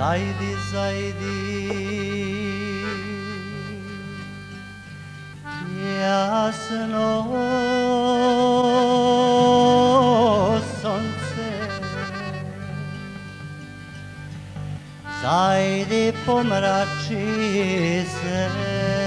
Zajdi, zajdi Jasno sonce Zajdi pomrači se